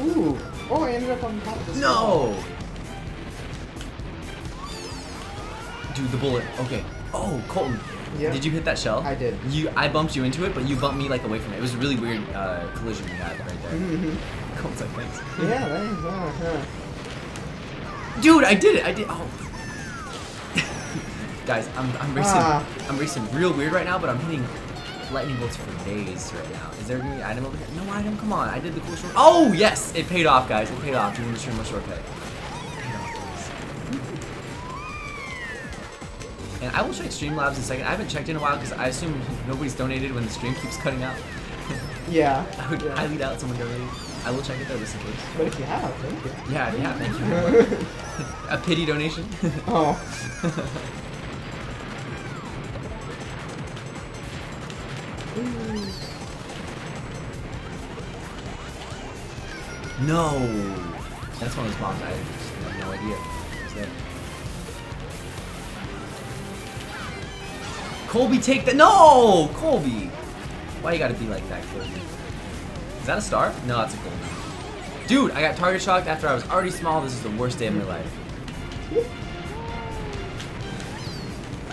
Ooh. Oh, I ended up on top of. No! Dude, the bullet. Okay. Oh, Colton. Yeah. Did you hit that shell? I did. You, I bumped you into it, but you bumped me like away from it. It was a really weird uh, collision we had right there. Mhm. Colton's like, thanks. yeah, thanks. Uh, huh. Dude, I did it. I did. Oh. Guys, I'm, I'm racing. Ah. I'm racing real weird right now, but I'm hitting lightning bolts for days right now. Is there any item over here? No item. Come on. I did the cool short. Oh yes, it paid off, guys. It paid off. Doing the streamer shortcut. It paid off. And I will check Streamlabs in a second. I haven't checked in a while because I assume nobody's donated when the stream keeps cutting out. Yeah. I would yeah. highly doubt someone donated. I will check it though, just in case. But if you have, thank you. Yeah, yeah, thank you. A pity donation. oh. No! That's one of those bombs I just have no idea. it was there. Colby, take that! No! Colby! Why you gotta be like that, Colby? Is that a star? No, that's a gold. Dude, I got target shocked after I was already small. This is the worst day of my life.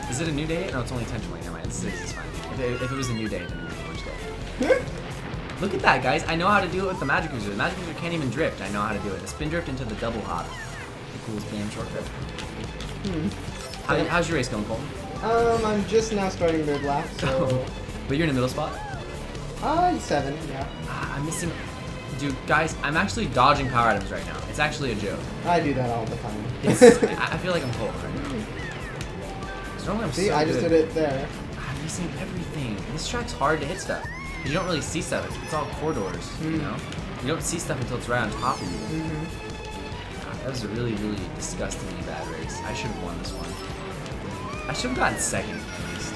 Is it a new day? No, it's only 1020. Never mind. It's, it's. If it, if it was a new day, then it would be the worst day. Look at that, guys. I know how to do it with the Magic Cruiser. The Magic Cruiser can't even drift. I know how to do it. The spin drift into the double hop. The coolest game shortcut. Hmm. How, how's your race going, Colton? Um, I'm just now starting mid lap, so. but you're in the middle spot? Ah, seven, yeah. Ah, I'm missing... Dude, guys, I'm actually dodging power items right now. It's actually a joke. I do that all the time. I I feel like I'm Colton right now. 'Cause normally I'm See, so I just good. did it there. Missing everything. This track's hard to hit stuff. You don't really see stuff. It's, it's all corridors, you Mm. know? You don't see stuff until it's right on top of you. hmm God, that was a really, really disgustingly bad race. I should have won this one. I should have gotten second, at least.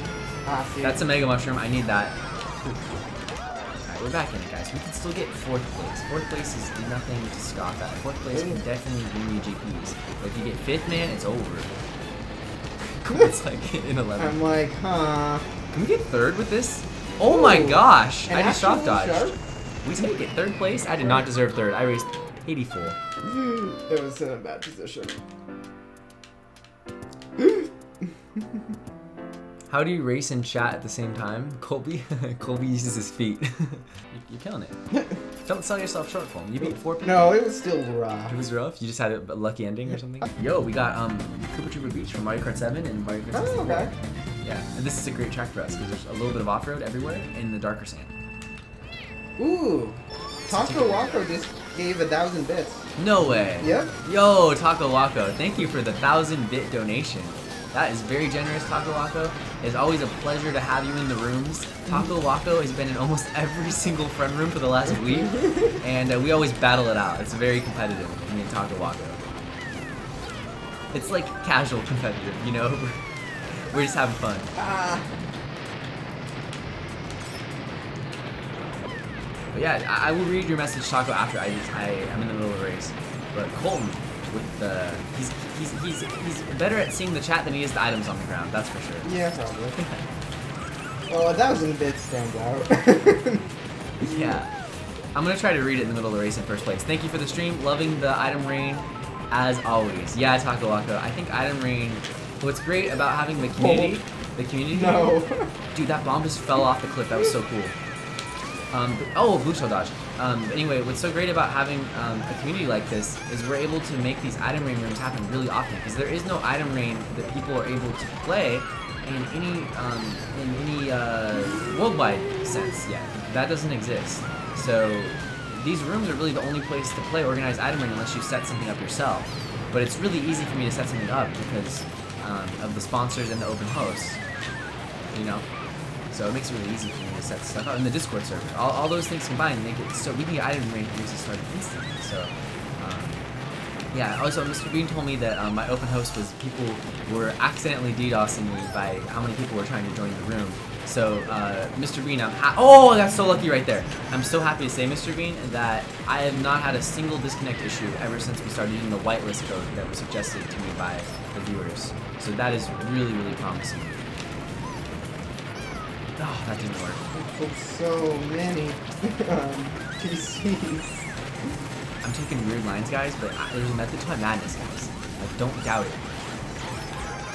Ah. That's a Mega Mushroom. I need that. Alright, we're back in it, guys. We can still get fourth place. Fourth place is nothing to scoff at. Fourth place can definitely bring you GPs. But if you get fifth, man, it's over. it's like in 11. I'm like, huh. Can we get third with this? Oh my gosh! I just actual dodged. shark? We take it. Third place? I did not deserve third. I raced 84. Mm, it was in a bad position. How do you race and chat at the same time? Colby? Colby uses his feet. You're killing it. Don't sell yourself short, Colby. You beat four people. No, it was still rough. It was rough. You just had a lucky ending or something. Yo, we got um Koopa Troopa Beach from Mario Kart 7 and Mario Kart 64. Oh, okay. Yeah, and this is a great track for us because there's a little bit of off-road everywhere in the darker sand. Ooh. Taco Waco just gave a thousand bits. No way. Yep. Yo, Taco Waco, thank you for the thousand bit donation. That is very generous, Taco Waco. It's always a pleasure to have you in the rooms. Taco Waco has been in almost every single friend room for the last week, and uh, we always battle it out. It's very competitive, me and Taco Waco. It's like casual competitive, you know? We're just having fun. Ah. But yeah, I, I will read your message, Taco, after I just, I am in the middle of a race. But Colton, with the he's he's he's he's better at seeing the chat than he is the items on the ground. That's for sure. Yeah, probably. Well, a thousand bits stands out. Yeah. I'm gonna try to read it in the middle of the race in first place. Thank you for the stream. Loving the item rain, as always. Yeah, Taco Waco. I think item rain. What's great about having the community, the community. no. Dude, that bomb just fell off the cliff. That was so cool. Um, oh, blue shell dodge. Um, anyway, what's so great about having um, a community like this is we're able to make these item rain rooms happen really often because there is no item rain that people are able to play in any um, in any uh, worldwide sense yet. That doesn't exist. So these rooms are really the only place to play organized item rain unless you set something up yourself. But it's really easy for me to set something up because um, of the sponsors and the open hosts. You know. So it makes it really easy for me set stuff up in the Discord server. All, all those things combined make it so we can get item rankings started instantly. So, um, yeah. Also, Mr. Bean told me that um, my open host was people were accidentally DDoSing me by how many people were trying to join the room. So, uh, Mr. Bean, I'm oh, that's so lucky right there. I'm so happy to say, Mr. Bean, that I have not had a single disconnect issue ever since we started using the whitelist code that was suggested to me by the viewers. So that is really, really promising. Oh, that didn't work. So many um, PCs. I'm taking weird lines, guys, but I, there's a method to my madness, guys. Like, don't doubt it.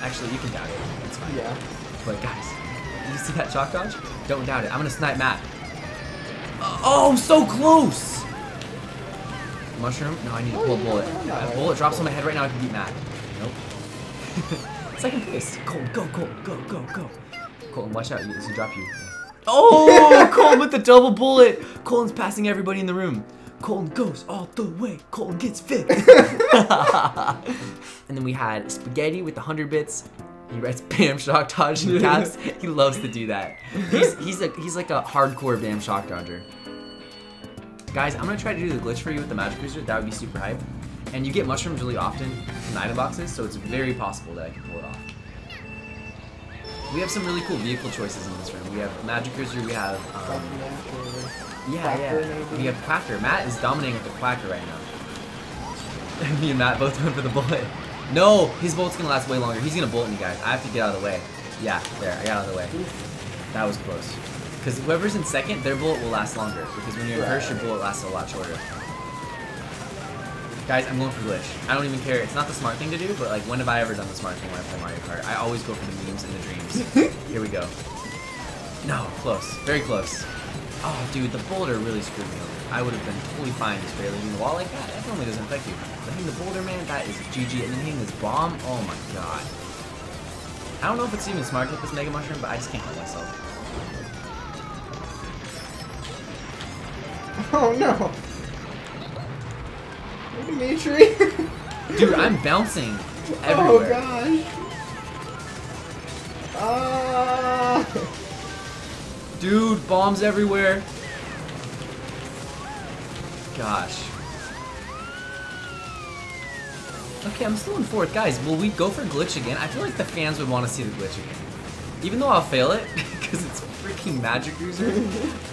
Actually, you can doubt it. That's fine. Yeah. But guys, you see that shock dodge? Don't doubt it. I'm gonna snipe Matt. Oh, so close! Mushroom? No, I need to Oh, pull a bullet. yeah, If a bullet drops on my head right now, I can beat Matt. Nope. Second place. Colton, go, go, go, go, go. Colton, watch out. It's gonna drop you. Oh, Colton with the double bullet. Colton's passing everybody in the room. Colton goes all the way. Colton gets fit. and then we had Spaghetti with the 100 bits. He writes Bam Shock Dodge in caps. he loves to do that. He's, he's, a, he's like a hardcore Bam Shock Dodger. Guys, I'm gonna try to do the glitch for you with the Magic Cruiser. That would be super hype. And you get mushrooms really often in item boxes, so it's very possible that I can pull it off. We have some really cool vehicle choices in this room. We have Magic Cruiser, we have, um, yeah, Quacker, yeah. maybe? We have Quacker. Matt is dominating with the Quacker right now. me and Matt both went for the bullet. No, his bullet's gonna last way longer. He's gonna bullet me, guys. I have to get out of the way. Yeah, there, I got out of the way. That was close. Because whoever's in second, their bullet will last longer. Because when you're in first, your bullet lasts a lot shorter. Guys, I'm going for glitch. I don't even care. It's not the smart thing to do, but like, when have I ever done the smart thing when I play Mario Kart? I always go for the memes and the dreams. Here we go. No, close. Very close. Oh, dude, the boulder really screwed me over. I would have been totally fine just barely hitting the wall like that. That normally doesn't affect you. But hitting the boulder, man, that is GG. And then hitting this bomb, oh my god. I don't know if it's even smart to hit this Mega Mushroom, but I just can't help myself. Oh no. Dimitri. Dude, I'm bouncing everywhere. Oh gosh. Ah. Dude, bombs everywhere. Gosh. Okay, I'm still in fourth. Guys, will we go for glitch again? I feel like the fans would want to see the glitch again. Even though I'll fail it, because it's freaking Magic Cruiser.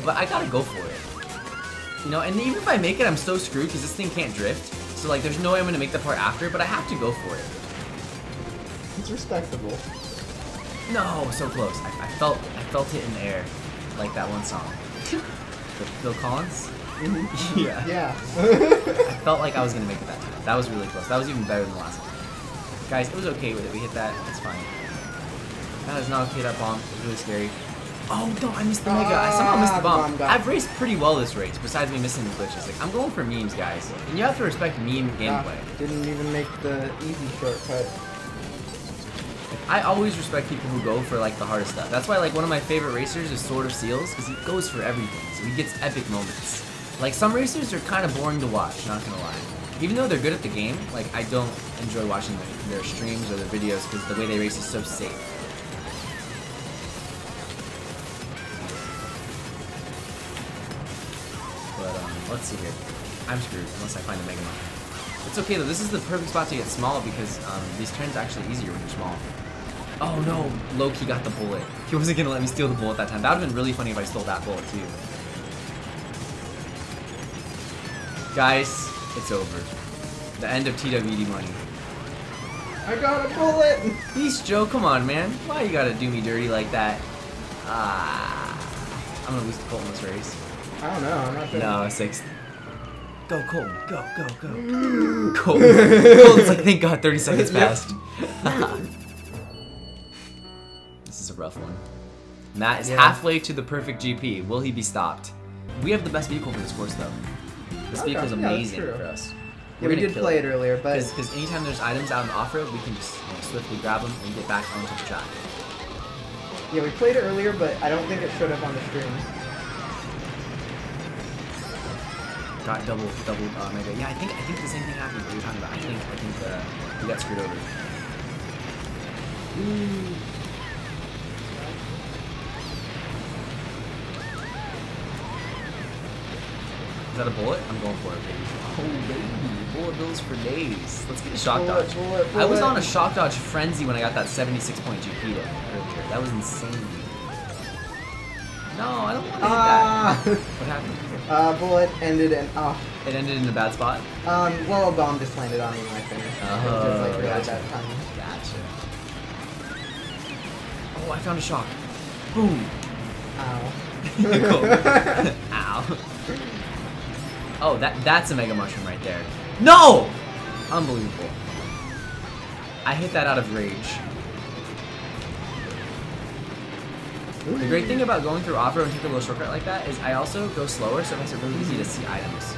but I gotta go for it. You know, and even if I make it, I'm so screwed because this thing can't drift. So, like, there's no way I'm gonna make the part after, but I have to go for it. It's respectable. No, so close. I, I felt I felt it in the air, like that one song. The Phil Collins. Mm-hmm. Yeah. Yeah. I felt like I was gonna make it that time. That was really close. That was even better than the last one. Guys, it was okay with it. We hit that. It's fine. That is not okay. That bomb was really scary. Oh no, I missed the mega. I somehow missed the Ah, bomb. I've raced pretty well this race, besides me missing the glitches. Like I'm going for memes, guys, and you have to respect meme gameplay. didn't even make the easy shortcut. I always respect people who go for like the hardest stuff. That's why like one of my favorite racers is Sword of Seals because he goes for everything. So he gets epic moments. Like some racers are kind of boring to watch, not gonna lie. Even though they're good at the game, like I don't enjoy watching their, their streams or their videos because the way they race is so safe. Let's see here. I'm screwed unless I find a Mega Mushroom. It's okay though. This is the perfect spot to get small because um, these turns are actually easier when you're small. Oh no, Loki got the bullet. He wasn't gonna let me steal the bullet that time. That would've been really funny if I stole that bullet too. Guys, it's over. The end of TWD money. I got a bullet. Beast Joe, come on, man. Why you gotta do me dirty like that? Ah, I'm gonna lose to Colton this race. I don't know. I'm not sure. No, sixth. Go, Colton. Go, go, go. Mm. Colton. Colton's like, thank God, 30 seconds passed. this is a rough one. Matt is Yeah. halfway to the perfect GP. Will he be stopped? We have the best vehicle for this course, though. This Okay, vehicle is amazing true. for us. Yeah, we did play it earlier, but Because anytime there's items out on the off-road, we can just you know, swiftly grab them and get back onto the track. yeah, we played it earlier, but I don't think it showed up on the stream. Got double, double uh, mega. Yeah, I think I think the same thing happened. What you're talking about. I think I think uh, we got screwed over. Is that a bullet? I'm going for it, baby. Oh, baby. Bullet bills for days. Let's get a shock Bullet, dodge. bullet, I was on a shock dodge frenzy when I got that 76 point GP. That was insane. No, I don't want to hit that. Ah, What happened? uh, bullet ended and oh, It ended in a bad spot? um, well, a bomb just landed on me when I finished. Oh, just like really gotcha. Gotcha. Oh, I found a shock. Boom. Ow. Cool. Ow. Oh, that that's a Mega Mushroom right there. No! Unbelievable. I hit that out of rage. The great thing about going through off-road and taking a little shortcut like that is I also go slower, so it makes it really easy to see items.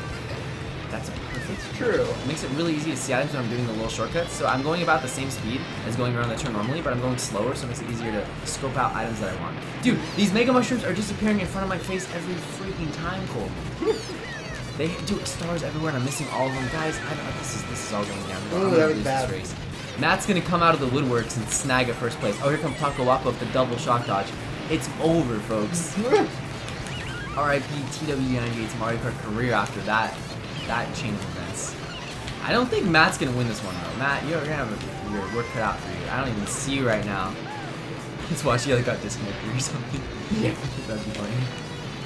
That's perfect. It's true. It makes it really easy to see items when I'm doing the little shortcuts. So I'm going about the same speed as going around the turn normally, but I'm going slower, so it makes it easier to scope out items that I want. Dude, these Mega Mushrooms are disappearing in front of my face every freaking time, Cole. they do stars everywhere, and I'm missing all of them. Guys, I don't, this is this is all going down. Ooh, I'm that was bad. This race. Matt's gonna come out of the woodworks and snag a first place. Oh, here comes Taco Waco with the double shock dodge. It's over, folks. RIP TWD98's Mario Kart career after that that chain of events. I don't think Matt's gonna win this one though. Matt, you're gonna have a, your work cut out for you. I don't even see you right now. Let's watch you like got disconnected or something. Yeah. That'd be funny.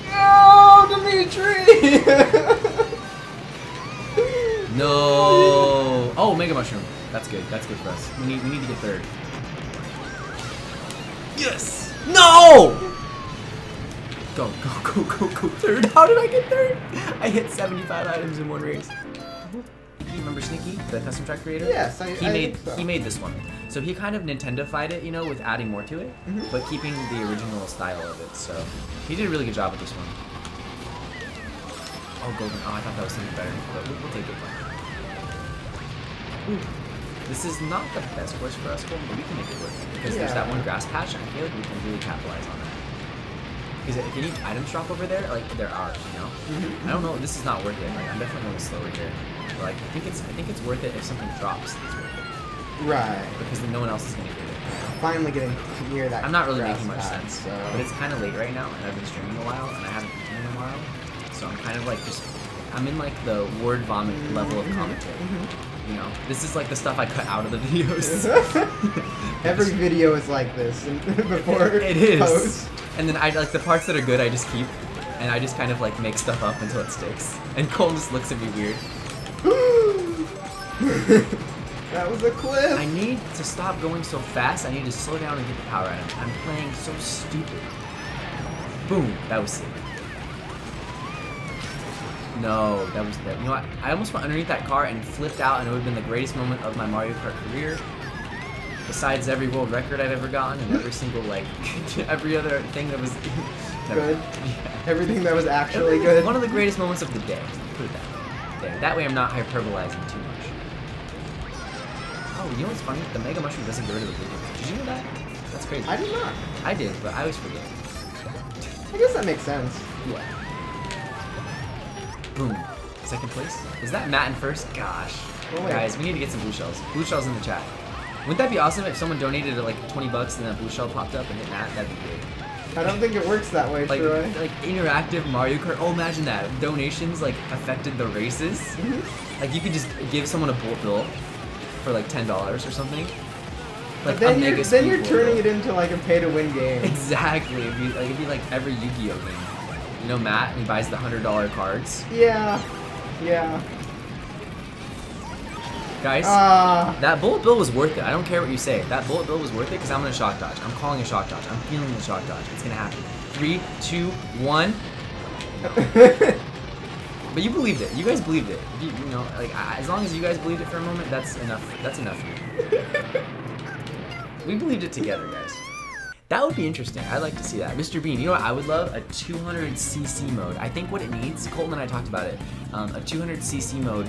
No, Dimitri! No. Oh, Mega Mushroom. That's good. That's good for us. We need we need to get third. Yes. No. Go go go go go third. How did I get third? I hit 75 items in one race. You remember Sneaky, the custom track creator? Yes, I- he I made think so. he made this one. So he kind of Nintendo-fied it, you know, with adding more to it, Mhm. but keeping the original style of it. So he did a really good job with this one. Oh, golden. Oh, I thought that was something better, but we'll, we'll take it. Ooh. This is not the best course for us, but we can make it work because there's that one grass patch. and I feel like we can really capitalize on that. Because if you need items drop over there, like there are, you know. Mhm. I don't know. This is not worth it. Like I'm definitely going slower here. But, like I think it's I think it's worth it if something drops. It's worth it right. because then no one else is gonna get it. Finally getting near that. I'm not really making much patch, sense, So. but it's kind of late right now, and I've been streaming a while, and I haven't eaten in a while, so I'm kind of like just I'm in like the word vomit level of Mhm, commentary. mhm. You know, this is like the stuff I cut out of the videos. Every video is like this before it is. post. And then I like the parts that are good I just keep and I just kind of like make stuff up until it sticks. And Cole just looks at me weird. that was a cliff. I need to stop going so fast. I need to slow down and get the power out of. I'm playing so stupid. Boom. That was sick. No, that was that. You know what? I almost went underneath that car and flipped out, and it would have been the greatest moment of my Mario Kart career. Besides every world record I've ever gotten, and every single like, every other thing that was Good. Yeah. Everything that was actually Every- good. One of the greatest moments of the day. Put it that way. There. That way I'm not hyperbolizing too much. Oh, you know what's funny? The Mega Mushroom doesn't get rid of the blue. Did you know that? That's crazy. I did not. I did, but I always forget. I guess that makes sense. Yeah. Boom. Second place? Is that Matt in first? Gosh. Oh. Guys, we need to get some blue shells. Blue shells in the chat. Wouldn't that be awesome if someone donated like 20 bucks and that blue shell popped up and hit Matt? That'd be great. I don't think it works that way, Like, Troy. like interactive Mario Kart. Oh, imagine that. Donations like affected the races. Mhm. Like you could just give someone a bullet bill for like ten dollars or something. but Like then you're, then you're turning bill. it into like a pay-to-win game. Exactly. It'd be, like, it'd be like every Yu-Gi-Oh game. You know Matt, and he buys the hundred dollar cards. Yeah. Yeah. Guys, Ah. that bullet bill was worth it. I don't care what you say. That bullet bill was worth it because I'm gonna shock dodge. I'm calling a shock dodge. I'm feeling the shock dodge. It's gonna happen. Three, two, one. But you believed it. You guys believed it. You, you know, like I- as long as you guys believed it for a moment, that's enough. That's enough for me. we believed it together, guys. That would be interesting. I'd like to see that. Mr. Bean, you know what I would love? A 200cc mode. I think what it needs, Colton and I talked about it, um, a 200cc mode,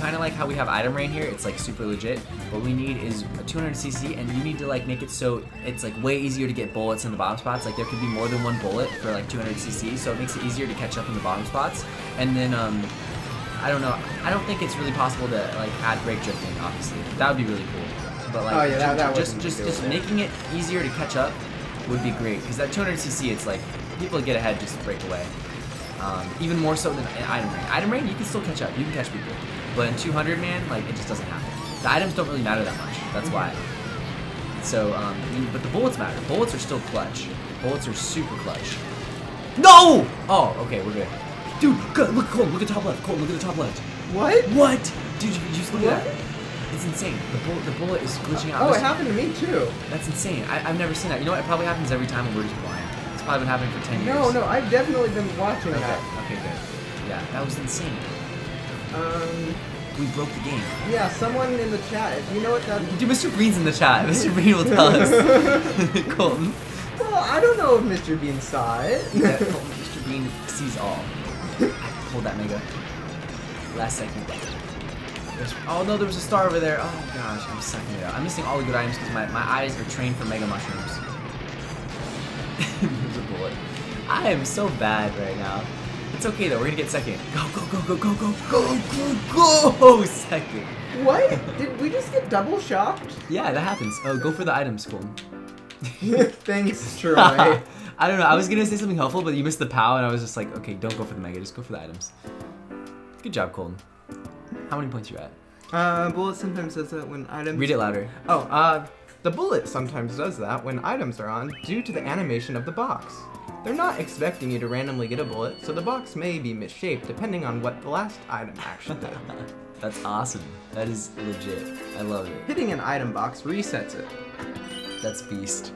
kind of like how we have item rain here, it's like super legit. What we need is a 200cc and you need to like make it so it's like way easier to get bullets in the bottom spots. Like there could be more than one bullet for like 200cc, so it makes it easier to catch up in the bottom spots. And then, um, I don't know, I don't think it's really possible to like add brake drifting, obviously. That would be really cool. But like, Oh, yeah, that- that just just just making it easier to catch up would be great because that 200cc it's like people get ahead just break away. Um, even more so than item rain item rain you can still catch up. You can catch people. But in 200 man like it just doesn't happen. The items don't really matter that much. That's why. So um, but the bullets matter. Bullets are still clutch. Bullets are super clutch. No! Oh okay we're good. Dude good. look Colton look at top left. Colton look at the top left. What? what? Dude you, you just look at What? that it's insane the bullet the bullet is glitching out Oh, it happened to me too. that's insane. I, I've never seen that. You know what? It probably happens every time and we're just blind. It's probably been happening for 10 years. No, no, I've definitely been watching Okay, that. okay, good. Yeah, that was insane. Um, We broke the game. yeah, someone in the chat, if you know what that... Dude, Mr. Breen's in the chat. Mr. Breen will tell us. Colton. Well, I don't know if Mr. Bean saw it. Yeah, Colton, Mr. Breen sees all. I have hold that mega. Last second. There's- oh no, there was a star over there. Oh gosh, I'm sucking it out. I'm missing all the good items because my, my eyes are trained for mega mushrooms. There's a bullet. I am so bad right now. It's okay though, we're gonna get second. Go, go, go, go, go, go, go, go, go! Second. what? Did we just get double shocked? Yeah, that happens. Oh, go for the items, Colton. Thanks, Troy. I don't know. I was gonna say something helpful, but you missed the POW, and I was just like, okay, don't go for the mega, just go for the items. Good job, Colton. How many points you at? Uh, bullet sometimes does that when items... Read it louder. Oh, uh, the bullet sometimes does that when items are on due to the animation of the box. They're not expecting you to randomly get a bullet, so the box may be misshaped depending on what the last item actually did. That's awesome. That is legit. I love it. Hitting an item box resets it. That's beast.